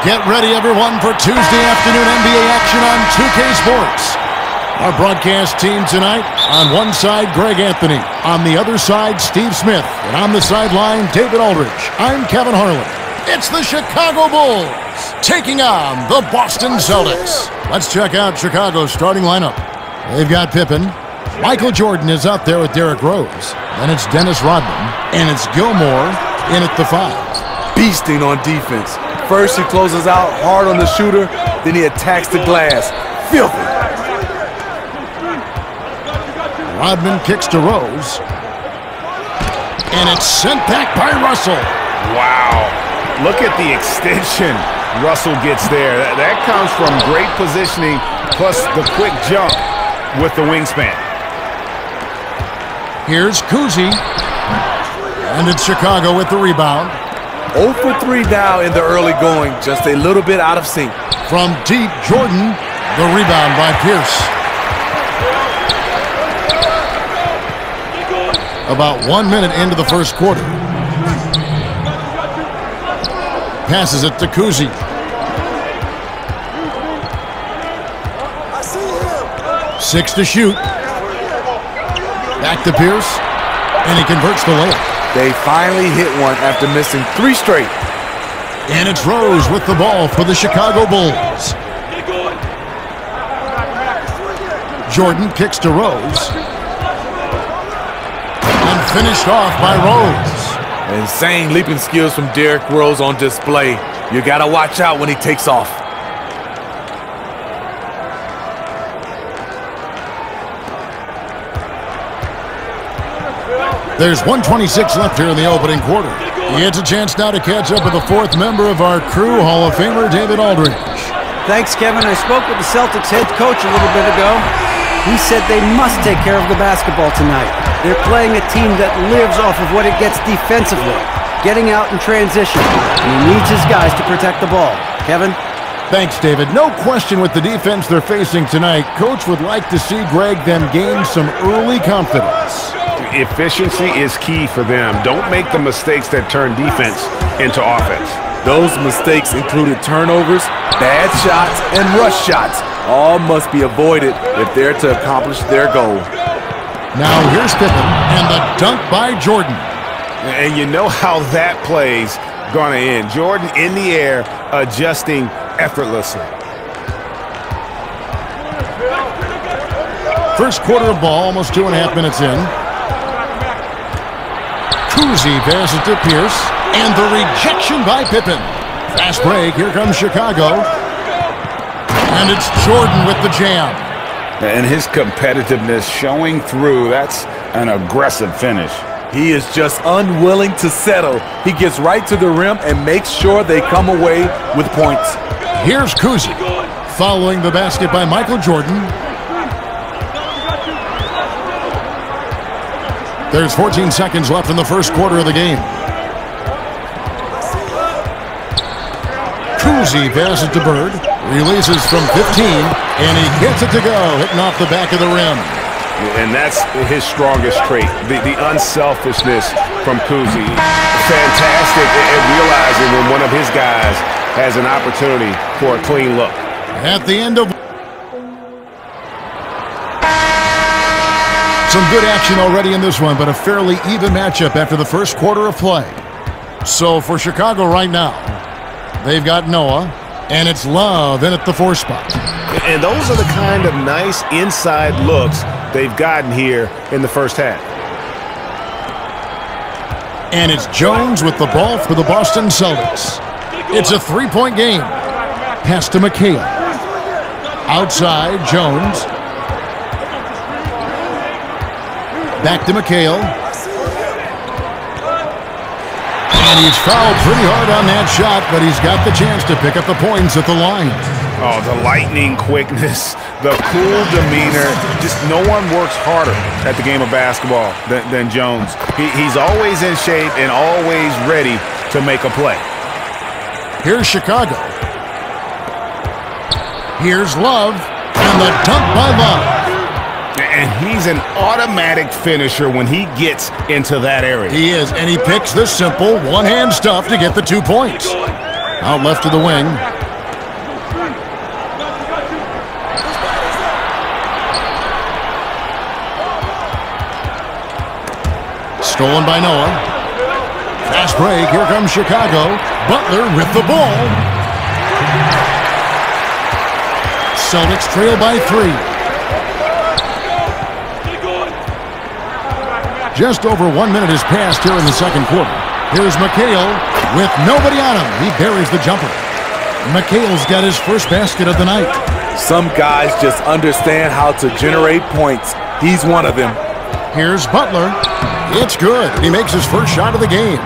Get ready, everyone, for Tuesday afternoon NBA action on 2K Sports. Our broadcast team tonight, on one side, Greg Anthony. On the other side, Steve Smith. And on the sideline, David Aldridge. I'm Kevin Harlan. It's the Chicago Bulls taking on the Boston Celtics. Let's check out Chicago's starting lineup. They've got Pippen. Michael Jordan is out there with Derrick Rose. Then it's Dennis Rodman. And it's Gilmore in at the five. Beasting on defense. First, he closes out hard on the shooter, then he attacks the glass. Filthy. Rodman kicks to Rose. And it's sent back by Russell. Wow. Look at the extension Russell gets there. That, that comes from great positioning plus the quick jump with the wingspan. Here's Cousy. And it's Chicago with the rebound. 0 for 3 now in the early going, just a little bit out of sync. From deep, Jordan, the rebound by Pierce. About one minute into the first quarter. Passes it to Cousy. Six to shoot. Back to Pierce. And he converts the layup. They finally hit one after missing three straight. And it's Rose with the ball for the Chicago Bulls. Jordan kicks to Rose. And finished off by Rose. Insane leaping skills from Derrick Rose on display. You gotta watch out when he takes off. There's 126 left here in the opening quarter. He It's a chance now to catch up with the fourth member of our crew, Hall of Famer David Aldridge. Thanks, Kevin. I spoke with the Celtics head coach a little bit ago. He said they must take care of the basketball tonight. They're playing a team that lives off of what it gets defensively, getting out in transition. And he needs his guys to protect the ball. Kevin? Thanks, David. No question with the defense they're facing tonight, Coach would like to see Greg them gain some early confidence efficiency is key for them. Don't make the mistakes that turn defense into offense. Those mistakes included turnovers, bad shots, and rush shots. All must be avoided if they're to accomplish their goal. Now here's Pippen and the dunk by Jordan. And you know how that play's going to end. Jordan in the air, adjusting effortlessly. First quarter of ball, almost two and a half minutes in. Cousy passes to Pierce. And the rejection by Pippen. Fast break. Here comes Chicago. And it's Jordan with the jam. And his competitiveness showing through. That's an aggressive finish. He is just unwilling to settle. He gets right to the rim and makes sure they come away with points. Here's Cousy. Following the basket by Michael Jordan. There's 14 seconds left in the first quarter of the game. Cousy passes to Bird. Releases from 15, and he gets it to go, hitting off the back of the rim. And that's his strongest trait, the, the unselfishness from Cousy. Fantastic at realizing when one of his guys has an opportunity for a clean look. At the end of good action already in this one, but a fairly even matchup after the first quarter of play. So for Chicago right now, they've got Noah, and it's Love in at the four spot. And those are the kind of nice inside looks they've gotten here in the first half. And it's Jones with the ball for the Boston Celtics. It's a three-point game. Pass to McHale. Outside, Jones. Back to McHale. And he's fouled pretty hard on that shot, but he's got the chance to pick up the points at the line. Oh, the lightning quickness, the cool demeanor. Just no one works harder at the game of basketball than, than Jones. He, he's always in shape and always ready to make a play. Here's Chicago. Here's Love, and the dunk by Love. And he's an automatic finisher when he gets into that area. He is, and he picks the simple one-hand stuff to get the two points. Out left to the wing. Stolen by Noah. Fast break. Here comes Chicago. Butler with the ball. Celtics trail by three. Just over one minute has passed here in the second quarter. Here's McHale with nobody on him. He buries the jumper. McHale's got his first basket of the night. Some guys just understand how to generate points. He's one of them. Here's Butler. It's good. He makes his first shot of the game.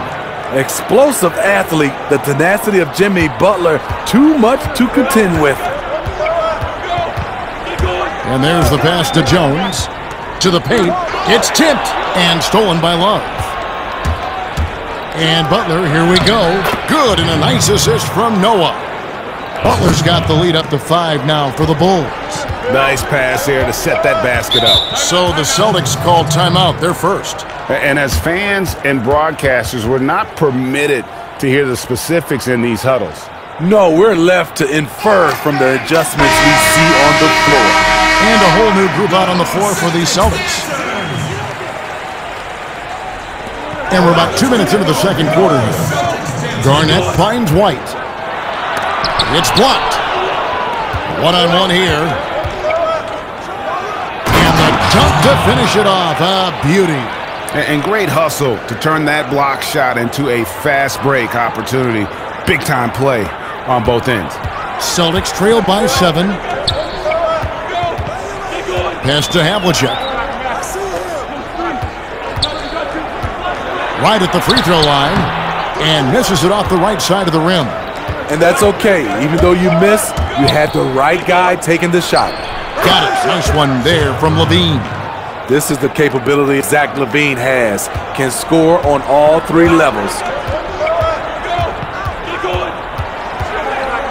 Explosive athlete, the tenacity of Jimmy Butler, too much to contend with. And there's the pass to Jones. To the paint. It's tipped and stolen by Love. And Butler, here we go. Good and a nice assist from Noah. Butler's got the lead up to five now for the Bulls. Nice pass there to set that basket up. So the Celtics called timeout. They're first. And as fans and broadcasters, we're not permitted to hear the specifics in these huddles. No, we're left to infer from the adjustments we see on the floor. And a whole new group out on the floor for the Celtics. And we're about two minutes into the second quarter here. Garnett finds White. It's blocked. One-on-one here. And the dunk to finish it off. Ah, a beauty. And great hustle to turn that block shot into a fast break opportunity. Big time play on both ends. Celtics trail by seven. Pass to Havlicek. Right at the free throw line. And misses it off the right side of the rim. And that's okay. Even though you miss, you had the right guy taking the shot. Got it. Nice one there from LaVine. This is the capability Zach LaVine has. Can score on all three levels.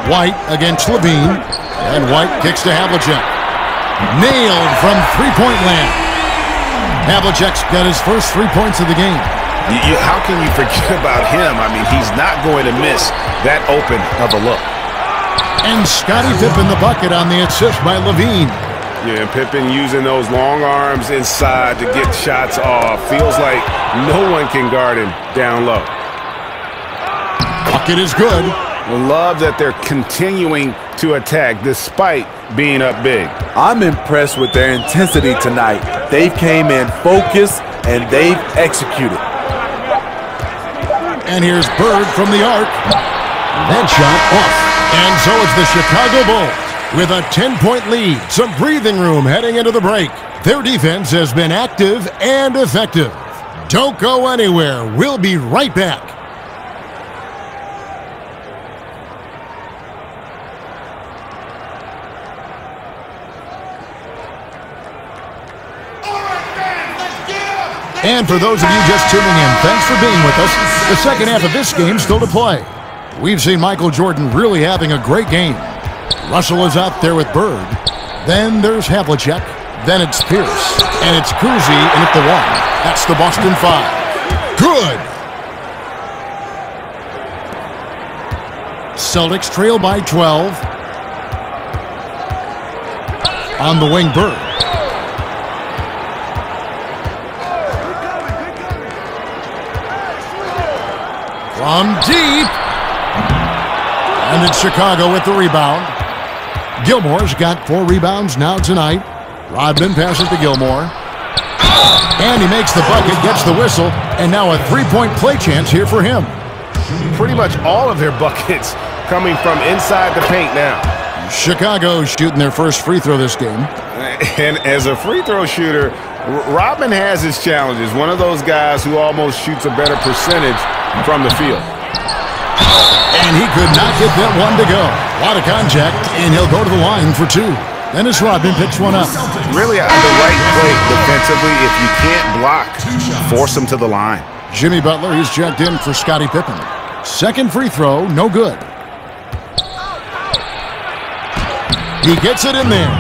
White against LaVine. And White kicks to Havlicek. Nailed from three-point land. Havlicek's got his first three points of the game. You, you, how can you forget about him? I mean, he's not going to miss that open of a look. And Scottie Pippen the bucket on the assist by LaVine. Yeah, Pippen using those long arms inside to get shots off. Feels like no one can guard him down low. Bucket is good. Love that they're continuing to attack despite being up big. I'm impressed with their intensity tonight. They came in focused and they've executed. And here's Bird from the arc. That shot off. And so it's the Chicago Bulls with a 10-point lead. Some breathing room heading into the break. Their defense has been active and effective. Don't go anywhere. We'll be right back. And for those of you just tuning in, thanks for being with us. The second half of this game still to play. We've seen Michael Jordan really having a great game. Russell is out there with Bird. Then there's Havlicek. Then it's Pierce. And it's Cousy in at the one. That's the Boston Five. Good! Celtics trail by 12. On the wing, Bird. From deep. And it's Chicago with the rebound. Gilmore's got four rebounds now tonight. Rodman passes to Gilmore. And he makes the bucket, gets the whistle, and now a three-point play chance here for him. Pretty much all of their buckets coming from inside the paint now. Chicago shooting their first free throw this game. And as a free throw shooter, Rodman has his challenges. One of those guys who almost shoots a better percentage from the field. And he could not get that one to go. A lot of contact, and he'll go to the line for two. Dennis Rodman picks one up. Really the right play defensively. If you can't block, force him to the line. Jimmy Butler, he's checked in for Scottie Pippen. Second free throw, no good. He gets it in there.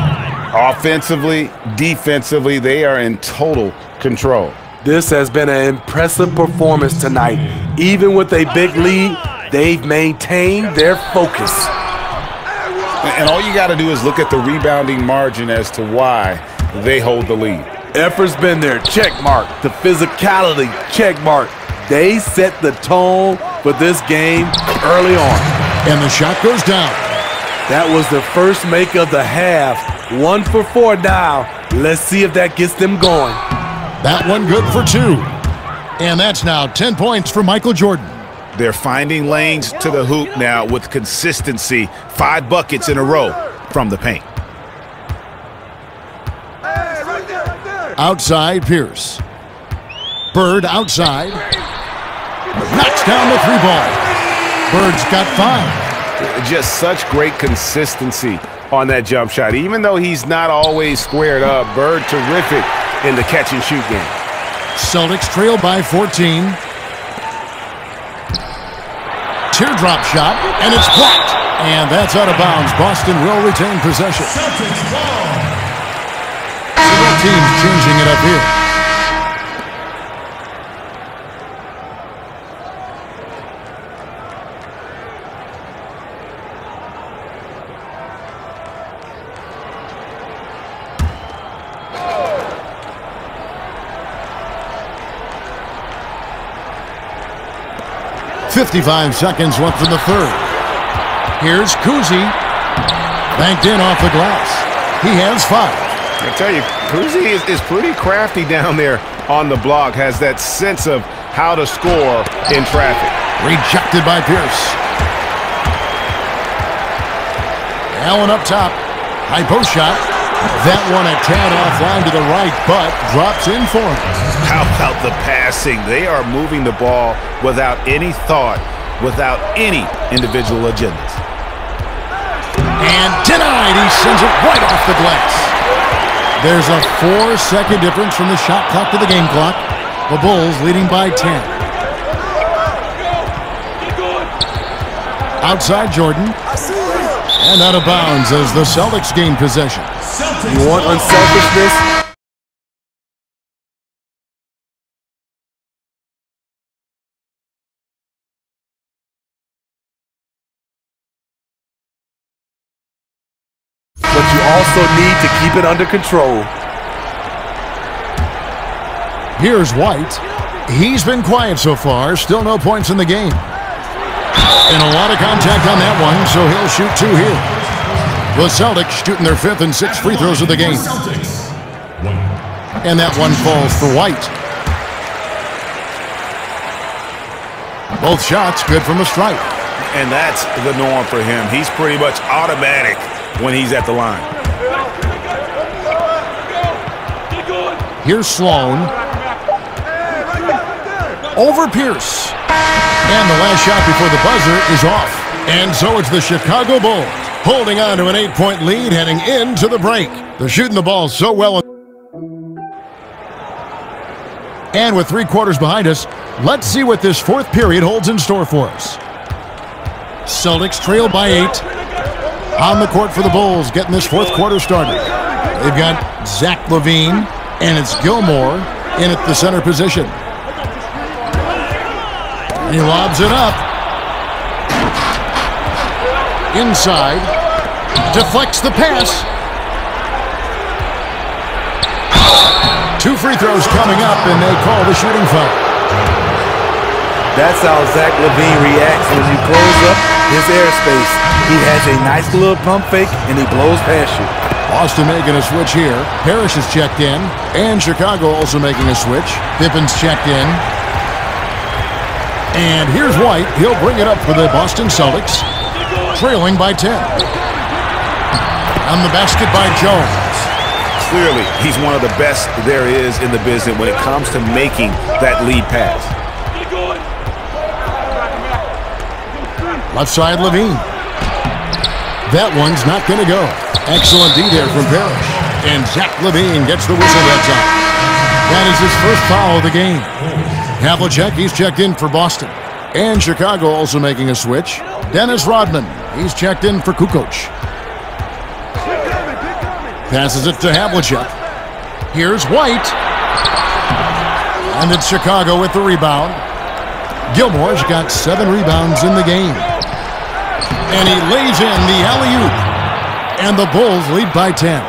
Offensively, defensively, they are in total control. This has been an impressive performance tonight. Even with a big lead, they've maintained their focus. And all you got to do is look at the rebounding margin as to why they hold the lead. Effort's been there, check mark. The physicality, check mark. They set the tone for this game early on. And the shot goes down. That was the first make of the half. One for four now. Let's see if that gets them going. That one good for two. And that's now 10 points for Michael Jordan. They're finding lanes to the hoop now with consistency. Five buckets in a row from the paint. Outside, Pierce. Bird outside. Knocks down the three ball. Bird's got five. Just such great consistency on that jump shot. Even though he's not always squared up, Bird terrific in the catch and shoot game. Celtics trail by 14. Teardrop shot, and it's blocked. And that's out of bounds. Boston will retain possession. Several teams changing it up here. Fifty-five seconds left in the third. Here's Cousy. Banked in off the glass. He has five. I tell you, Cousy is, is pretty crafty down there on the block. Has that sense of how to score in traffic. Rejected by Pierce. Allen up top. High post shot. That one a tad offline to the right, but drops in for him. How about the passing? They are moving the ball without any thought, without any individual agendas. And denied. He sends it right off the glass. There's a four-second difference from the shot clock to the game clock. The Bulls leading by 10. Outside Jordan. And out of bounds as the Celtics gain possession. You want unselfishness? But you also need to keep it under control. Here's White. He's been quiet so far. Still no points in the game. And a lot of contact on that one, so he'll shoot two here. The Celtics shooting their fifth and sixth free throws of the game. And that one falls for White. Both shots good from the stripe. And that's the norm for him. He's pretty much automatic when he's at the line. Here's Sloan. Over Pierce. And the last shot before the buzzer is off. And so it's the Chicago Bulls holding on to an eight-point lead heading into the break. They're shooting the ball so well. And with three quarters behind us, let's see what this fourth period holds in store for us. Celtics trail by eight. On the court for the Bulls, getting this fourth quarter started. They've got Zach LaVine, and it's Gilmore in at the center position. He lobs it up. Inside. Deflects the pass. Two free throws coming up, and they call the shooting foul. That's how Zach LaVine reacts when you close up his airspace. He has a nice little pump fake, and he blows past you. Boston making a switch here. Parish is checked in, and Chicago also making a switch. Pippen's checked in. And here's White. He'll bring it up for the Boston Celtics, trailing by 10. On the basket by Jones. Clearly, he's one of the best there is in the business when it comes to making that lead pass. Left side, LaVine. That one's not going to go. Excellent D there from Parish. And Zach LaVine gets the whistle that time. That is his first foul of the game. Havlicek, he's checked in for Boston. And Chicago also making a switch. Dennis Rodman, he's checked in for Kukoc. Passes it to Havlicek. Here's White. And it's Chicago with the rebound. Gilmore's got seven rebounds in the game. And he lays in the alley-oop. And the Bulls lead by 10.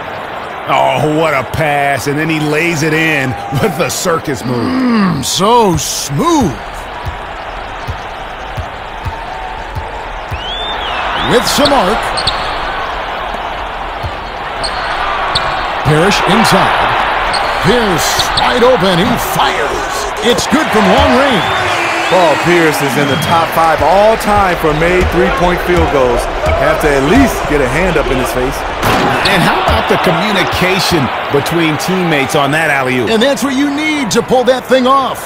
Oh, what a pass. And then he lays it in with the circus move. Mm, so smooth. With some Parish inside. Pierce wide open. He fires. It's good from long range. Paul Pierce is in the top five all time for made three-point field goals. Have to at least get a hand up in his face. And how about the communication between teammates on that alley-oop? And that's what you need to pull that thing off.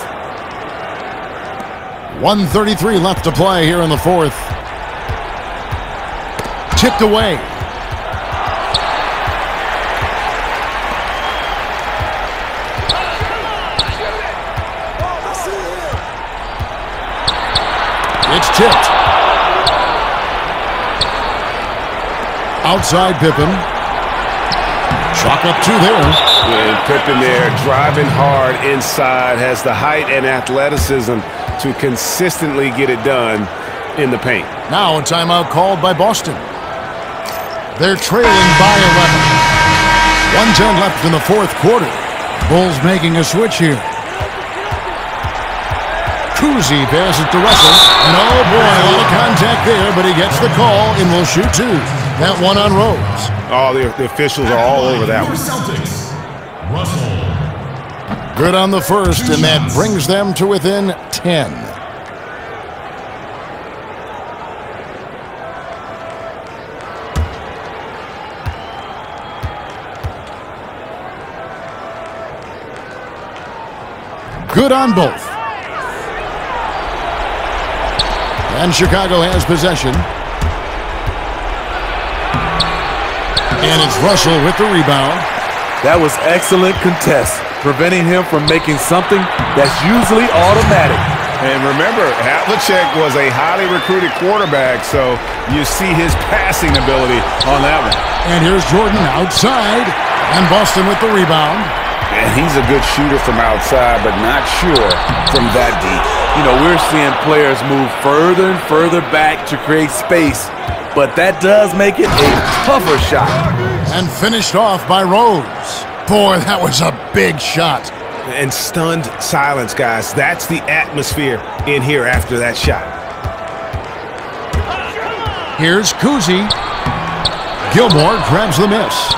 133 left to play here in the fourth. Tipped away. It's tipped. Outside Pippen. Chalk up two there. And Pippen there driving hard inside, has the height and athleticism to consistently get it done in the paint. Now a timeout called by Boston. They're trailing by 11. 110 left in the fourth quarter. Bulls making a switch here. Cousy passes to Russell. And oh boy, a lot of contact there, but he gets the call and will shoot two. That one on Rose. Oh, the, the officials are all over that one. Russell. Good on the first, and that brings them to within 10. Good on both. And Chicago has possession. And it's Russell with the rebound. That was excellent contest, preventing him from making something that's usually automatic. And remember, Havlicek was a highly recruited quarterback, so you see his passing ability on that one. And here's Jordan outside, and Boston with the rebound. And he's a good shooter from outside, but not sure from that deep. You know, we're seeing players move further and further back to create space, but that does make it a tougher shot. And finished off by Rose. Boy, that was a big shot. And stunned silence, guys. That's the atmosphere in here after that shot. Here's Cousy. Gilmore grabs the miss.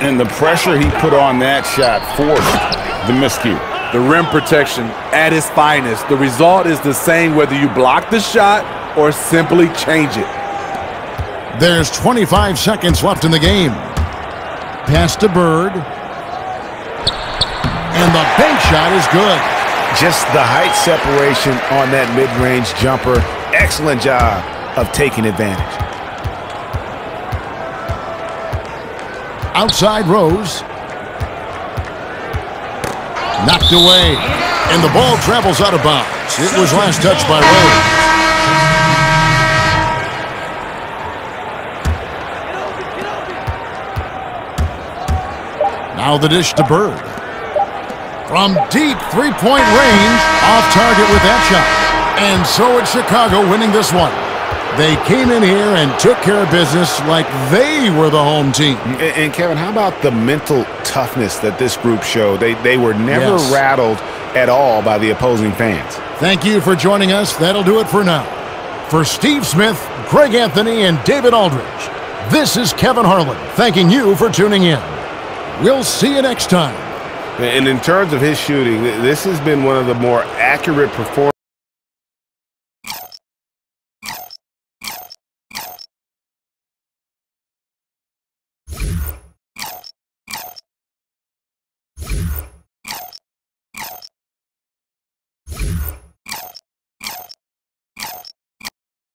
And the pressure he put on that shot forced the miscue. The rim protection at its finest. The result is the same whether you block the shot or simply change it. There's 25 seconds left in the game. Pass to Bird. And the bank shot is good. Just the height separation on that mid-range jumper. Excellent job of taking advantage. Outside Rose. Knocked away. And the ball travels out of bounds. It was last touched by Rose. Now the dish to Bird. From deep three-point range, off target with that shot. And so it's Chicago winning this one. They came in here and took care of business like they were the home team. And, and Kevin, how about the mental toughness that this group showed? They, they were never Yes. rattled at all by the opposing fans. Thank you for joining us. That'll do it for now. For Steve Smith, Greg Anthony, and David Aldridge, this is Kevin Harlan thanking you for tuning in. We'll see you next time. And in terms of his shooting, this has been one of the more accurate performances.